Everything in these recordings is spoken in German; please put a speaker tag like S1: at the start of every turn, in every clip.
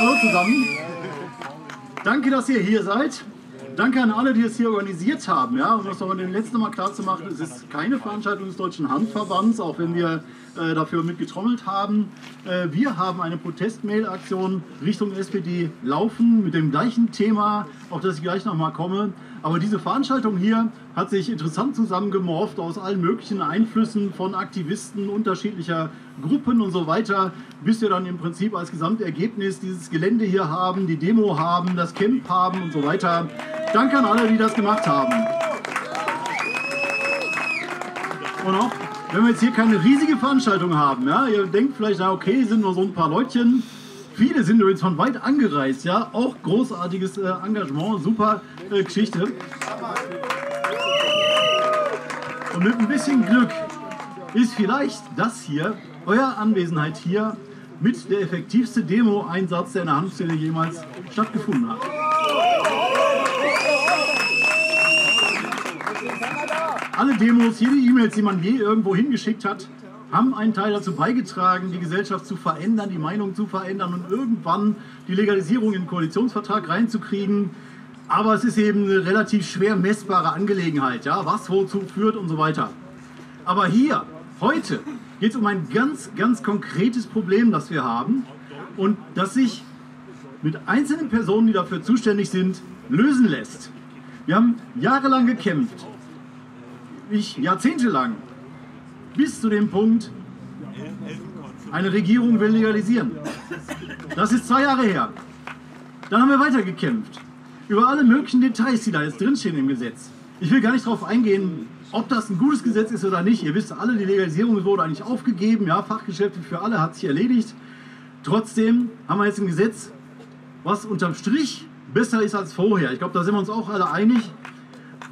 S1: Hallo zusammen. Danke, dass ihr hier seid. Danke an alle, die es hier organisiert haben. Ja, um das aber den letzten Mal klar zu machen, es ist keine Veranstaltung des Deutschen Handverbands, auch wenn wir äh, dafür mitgetrommelt haben. Äh, wir haben eine Protestmail-Aktion Richtung SPD laufen mit dem gleichen Thema, auf das ich gleich nochmal komme. Aber diese Veranstaltung hier hat sich interessant zusammengemorft aus allen möglichen Einflüssen von Aktivisten unterschiedlicher Gruppen und so weiter, bis wir dann im Prinzip als Gesamtergebnis dieses Gelände hier haben, die Demo haben, das Camp haben und so weiter. Danke an alle, die das gemacht haben. Und auch wenn wir jetzt hier keine riesige Veranstaltung haben, ja, ihr denkt vielleicht, na okay, sind nur so ein paar Leutchen. Viele sind übrigens von weit angereist, ja, auch großartiges äh, Engagement, super äh, Geschichte. Und mit ein bisschen Glück ist vielleicht das hier, euer Anwesenheit hier, mit der effektivste Demo-Einsatz, der in der Hanfszene jemals stattgefunden hat. Alle Demos, jede E-Mails, die man je irgendwo hingeschickt hat, haben einen Teil dazu beigetragen, die Gesellschaft zu verändern, die Meinung zu verändern und irgendwann die Legalisierung in den Koalitionsvertrag reinzukriegen. Aber es ist eben eine relativ schwer messbare Angelegenheit, ja, was wozu führt und so weiter. Aber hier, heute, geht es um ein ganz, ganz konkretes Problem, das wir haben und das sich mit einzelnen Personen, die dafür zuständig sind, lösen lässt. Wir haben jahrelang gekämpft, ich jahrzehntelang, bis zu dem Punkt, eine Regierung will legalisieren. Das ist zwei Jahre her. Dann haben wir weitergekämpft. Über alle möglichen Details, die da jetzt drinstehen im Gesetz. Ich will gar nicht darauf eingehen, ob das ein gutes Gesetz ist oder nicht. Ihr wisst alle, die Legalisierung wurde eigentlich aufgegeben. Ja, Fachgeschäfte für alle hat sich erledigt. Trotzdem haben wir jetzt ein Gesetz, was unterm Strich besser ist als vorher. Ich glaube, da sind wir uns auch alle einig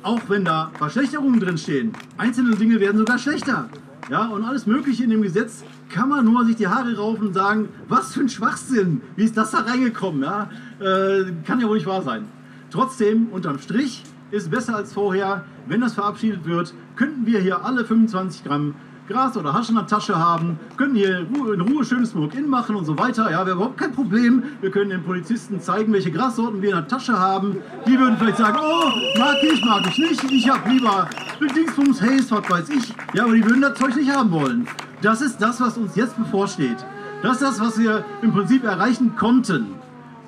S1: auch wenn da Verschlechterungen drinstehen, einzelne Dinge werden sogar schlechter. Ja, und alles Mögliche in dem Gesetz kann man nur sich die Haare raufen und sagen, was für ein Schwachsinn, wie ist das da reingekommen? Ja, äh, kann ja wohl nicht wahr sein. Trotzdem, unterm Strich, ist besser als vorher. Wenn das verabschiedet wird, könnten wir hier alle 25 Gramm Gras oder Hasch in der Tasche haben, können hier in Ruhe schönes Smoke-In machen und so weiter. Ja, wir haben überhaupt kein Problem. Wir können den Polizisten zeigen, welche Grassorten wir in der Tasche haben. Die würden vielleicht sagen, oh, mag ich, mag ich nicht. Ich habe lieber Dingsbums Haze, was weiß ich. Ja, aber die würden das Zeug nicht haben wollen. Das ist das, was uns jetzt bevorsteht. Das ist das, was wir im Prinzip erreichen konnten.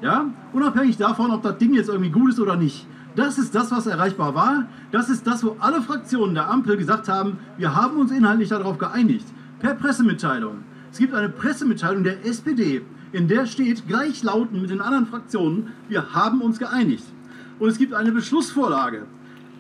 S1: Ja, unabhängig davon, ob das Ding jetzt irgendwie gut ist oder nicht. Das ist das, was erreichbar war. Das ist das, wo alle Fraktionen der Ampel gesagt haben, wir haben uns inhaltlich darauf geeinigt. Per Pressemitteilung. Es gibt eine Pressemitteilung der SPD, in der steht gleichlautend mit den anderen Fraktionen, wir haben uns geeinigt. Und es gibt eine Beschlussvorlage,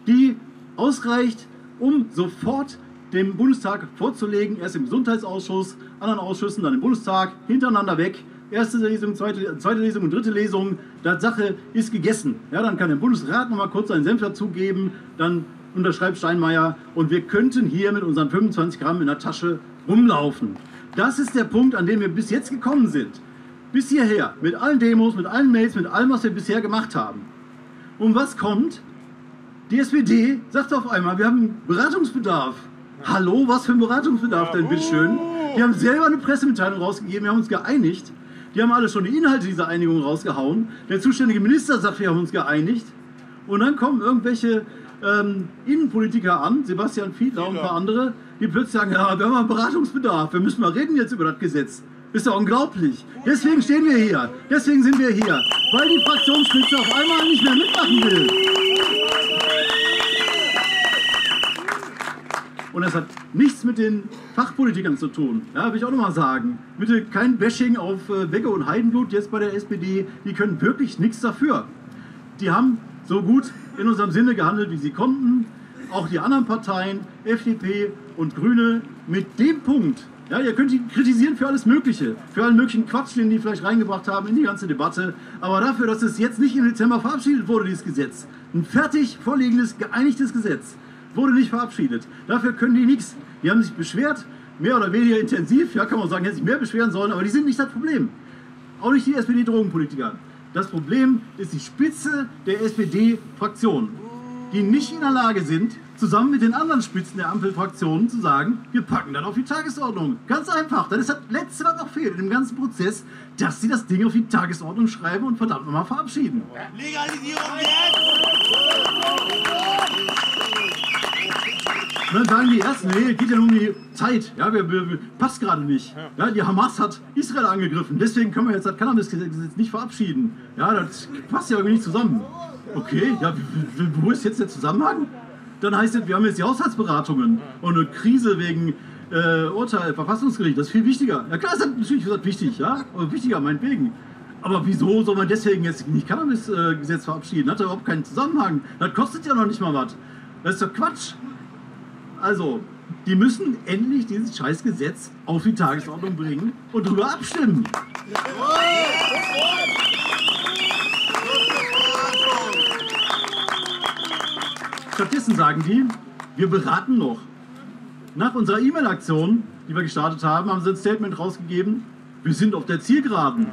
S1: die ausreicht, um sofort dem Bundestag vorzulegen, erst im Gesundheitsausschuss, anderen Ausschüssen, dann im Bundestag, hintereinander weg, erste Lesung, zweite, zweite Lesung und dritte Lesung, die Sache ist gegessen. Ja, dann kann der Bundesrat noch mal kurz seinen Senf dazugeben, dann unterschreibt Steinmeier und wir könnten hier mit unseren 25 Gramm in der Tasche rumlaufen. Das ist der Punkt, an dem wir bis jetzt gekommen sind. Bis hierher, mit allen Demos, mit allen Mails, mit allem, was wir bisher gemacht haben. Und was kommt? Die SPD sagt auf einmal, wir haben Beratungsbedarf. Hallo, was für ein Beratungsbedarf denn, bitteschön? Die haben selber eine Pressemitteilung rausgegeben, wir haben uns geeinigt. Die haben alle schon die Inhalte dieser Einigung rausgehauen. Der zuständige Minister sagt, wir haben uns geeinigt. Und dann kommen irgendwelche ähm, Innenpolitiker an, Sebastian Fiedler und ein paar andere, die plötzlich sagen, ja, wir haben einen Beratungsbedarf, wir müssen mal reden jetzt über das Gesetz. Ist doch unglaublich. Deswegen stehen wir hier. Deswegen sind wir hier. Weil die Fraktionsspitze auf einmal nicht mehr mitmachen will. Und das hat nichts mit den Fachpolitikern zu tun. Ja, will ich auch nochmal sagen. Bitte kein Bashing auf äh, Wegge und Heidenblut jetzt bei der SPD. Die können wirklich nichts dafür. Die haben so gut in unserem Sinne gehandelt, wie sie konnten. Auch die anderen Parteien, FDP und Grüne, mit dem Punkt, ja, ihr könnt ihn kritisieren für alles Mögliche, für allen möglichen Quatsch, den die vielleicht reingebracht haben in die ganze Debatte. Aber dafür, dass es jetzt nicht im Dezember verabschiedet wurde, dieses Gesetz, ein fertig vorliegendes, geeinigtes Gesetz, wurde nicht verabschiedet. Dafür können die nichts. Die haben sich beschwert, mehr oder weniger intensiv. Ja, kann man sagen, hätten sich mehr beschweren sollen, aber die sind nicht das Problem. Auch nicht die SPD-Drogenpolitiker. Das Problem ist die Spitze der SPD-Fraktion, die nicht in der Lage sind, zusammen mit den anderen Spitzen der Ampelfraktionen zu sagen, wir packen das auf die Tagesordnung. Ganz einfach. Das ist das Letzte, was noch fehlt in dem ganzen Prozess, dass sie das Ding auf die Tagesordnung schreiben und verdammt nochmal verabschieden. Legalisierung Und dann sagen die ersten, nee, geht ja nur um die Zeit. Ja, wir, wir, passt gerade nicht. Ja, die Hamas hat Israel angegriffen. Deswegen können wir jetzt das Cannabis-Gesetz nicht verabschieden. Ja, das passt ja irgendwie nicht zusammen. Okay, ja, wo ist jetzt der Zusammenhang? Dann heißt es, wir haben jetzt die Haushaltsberatungen und eine Krise wegen äh, Urteil, Verfassungsgericht. Das ist viel wichtiger. Ja klar, ist das natürlich gesagt, wichtig, ja, aber wichtiger meinetwegen. Aber wieso soll man deswegen jetzt nicht Cannabis-Gesetz verabschieden? Hat da überhaupt keinen Zusammenhang. Das kostet ja noch nicht mal was. Das ist doch Quatsch. Also, die müssen endlich dieses Scheißgesetz auf die Tagesordnung bringen und darüber abstimmen. Stattdessen sagen die, wir beraten noch. Nach unserer E-Mail-Aktion, die wir gestartet haben, haben sie ein Statement rausgegeben, wir sind auf der Zielgeraden.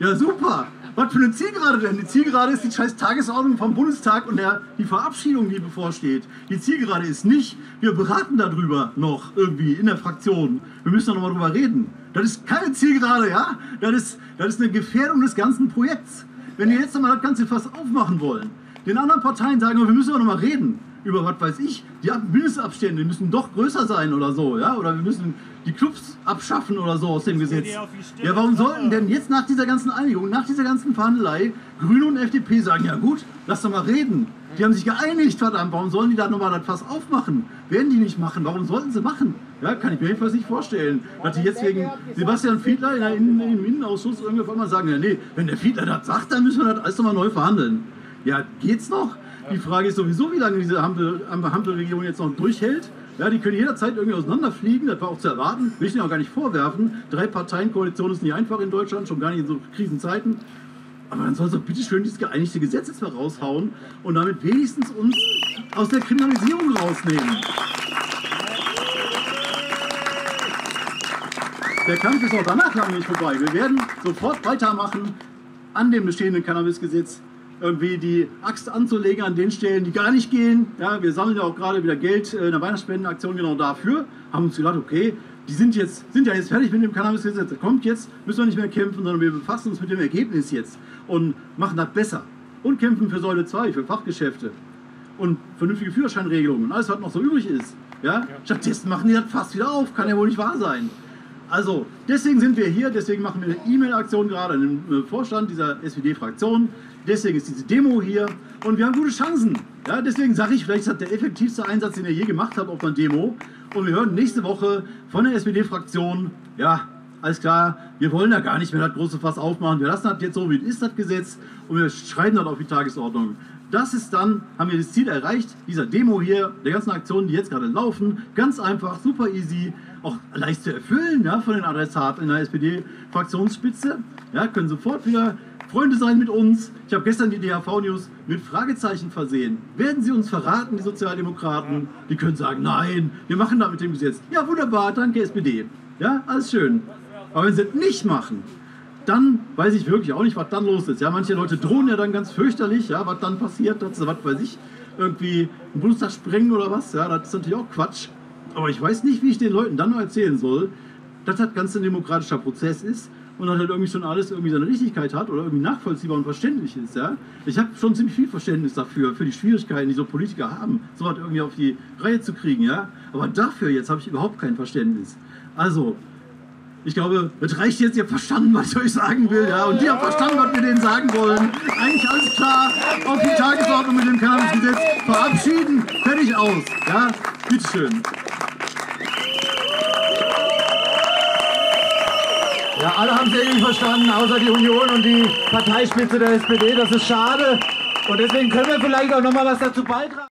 S1: Ja, super. Was für eine Zielgerade denn? Die Zielgerade ist die scheiß Tagesordnung vom Bundestag und der, die Verabschiedung, die bevorsteht. Die Zielgerade ist nicht, wir beraten darüber noch irgendwie in der Fraktion. Wir müssen da nochmal drüber reden. Das ist keine Zielgerade, ja? Das ist, das ist eine Gefährdung des ganzen Projekts. Wenn wir jetzt nochmal das Ganze fast aufmachen wollen, den anderen Parteien sagen, wir müssen aber nochmal reden über was weiß ich, die Mindestabstände müssen doch größer sein oder so, ja? Oder wir müssen die Clubs abschaffen oder so aus dem Gesetz. Ja, warum sollten denn jetzt nach dieser ganzen Einigung, nach dieser ganzen Verhandelei, Grüne und FDP sagen, ja gut, lass doch mal reden. Die haben sich geeinigt, verdammt, warum sollen die da nochmal das Fass aufmachen? Werden die nicht machen? Warum sollten sie machen? Ja, kann ich mir jedenfalls nicht vorstellen. Dass die jetzt wegen Sebastian Fiedler in der Innen im Innenausschuss irgendwann mal sagen, ja nee, wenn der Fiedler das sagt, dann müssen wir das alles nochmal neu verhandeln. Ja, geht's noch? Die Frage ist sowieso, wie lange diese Hampel, Hampelregierung jetzt noch durchhält. Ja, die können jederzeit irgendwie auseinanderfliegen, das war auch zu erwarten. Will ich denen auch gar nicht vorwerfen. Drei Parteien-Koalition ist nicht einfach in Deutschland, schon gar nicht in so Krisenzeiten. Aber dann soll es doch bitte schön dieses geeinigte Gesetz jetzt mal raushauen und damit wenigstens uns aus der Kriminalisierung rausnehmen. Der Kampf ist auch danach lange nicht vorbei. Wir werden sofort weitermachen an dem bestehenden Cannabisgesetz irgendwie die Axt anzulegen an den Stellen, die gar nicht gehen. Ja, wir sammeln ja auch gerade wieder Geld in der Weihnachtsspendenaktion genau dafür. Haben uns gedacht, okay, die sind, jetzt, sind ja jetzt fertig mit dem Cannabisgesetz. Das kommt jetzt, müssen wir nicht mehr kämpfen, sondern wir befassen uns mit dem Ergebnis jetzt und machen das besser. Und kämpfen für Säule 2, für Fachgeschäfte und vernünftige Führerscheinregelungen und alles, was noch so übrig ist. Ja? ja. Stattdessen machen die das fast wieder auf. Kann ja wohl nicht wahr sein. Also, deswegen sind wir hier, deswegen machen wir eine E-Mail-Aktion gerade an den Vorstand dieser SPD-Fraktion. Deswegen ist diese Demo hier und wir haben gute Chancen. Ja, deswegen sage ich, vielleicht ist das der effektivste Einsatz, den ihr je gemacht habt auf einer Demo. Und wir hören nächste Woche von der SPD-Fraktion, ja, alles klar, wir wollen da gar nicht mehr das große Fass aufmachen. Wir lassen das jetzt so, wie es ist, das Gesetz, und wir schreiben das auf die Tagesordnung. Das ist dann, haben wir das Ziel erreicht, dieser Demo hier, der ganzen Aktionen, die jetzt gerade laufen. Ganz einfach, super easy, auch leicht zu erfüllen ja, von den Adressaten in der SPD-Fraktionsspitze. Ja, können sofort wieder Freunde sein mit uns. Ich habe gestern die DHV-News mit Fragezeichen versehen. Werden sie uns verraten, die Sozialdemokraten? Die können sagen, nein, wir machen das mit dem Gesetz. Ja, wunderbar, danke SPD. Ja, alles schön. Aber wenn sie es nicht machen, dann weiß ich wirklich auch nicht, was dann los ist. Ja, manche Leute drohen ja dann ganz fürchterlich, ja, was dann passiert, dass sie, was weiß ich, irgendwie einen Bundestag sprengen oder was. Ja, das ist natürlich auch Quatsch. Aber ich weiß nicht, wie ich den Leuten dann noch erzählen soll, dass das ganz ein demokratischer Prozess ist und dann halt irgendwie schon alles irgendwie seine Richtigkeit hat oder irgendwie nachvollziehbar und verständlich ist. Ja? Ich habe schon ziemlich viel Verständnis dafür, für die Schwierigkeiten, die so Politiker haben, so was irgendwie auf die Reihe zu kriegen. Ja? Aber dafür jetzt habe ich überhaupt kein Verständnis. Also, ich glaube, es reicht jetzt, ihr habt verstanden, was ich euch sagen will, ja, und die haben verstanden, was wir denen sagen wollen. Eigentlich alles klar, auf die Tagesordnung mit dem Cannabisgesetz verabschieden, fertig aus, ja, bitteschön.
S2: Irgendwie verstanden, außer die Union und die Parteispitze der SPD. Das ist schade. Und deswegen können wir vielleicht auch noch mal was dazu beitragen.